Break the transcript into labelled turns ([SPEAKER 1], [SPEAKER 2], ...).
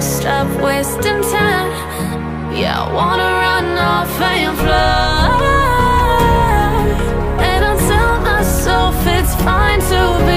[SPEAKER 1] Stop wasting time. Yeah, I wanna run off and fly And I tell myself it's fine to be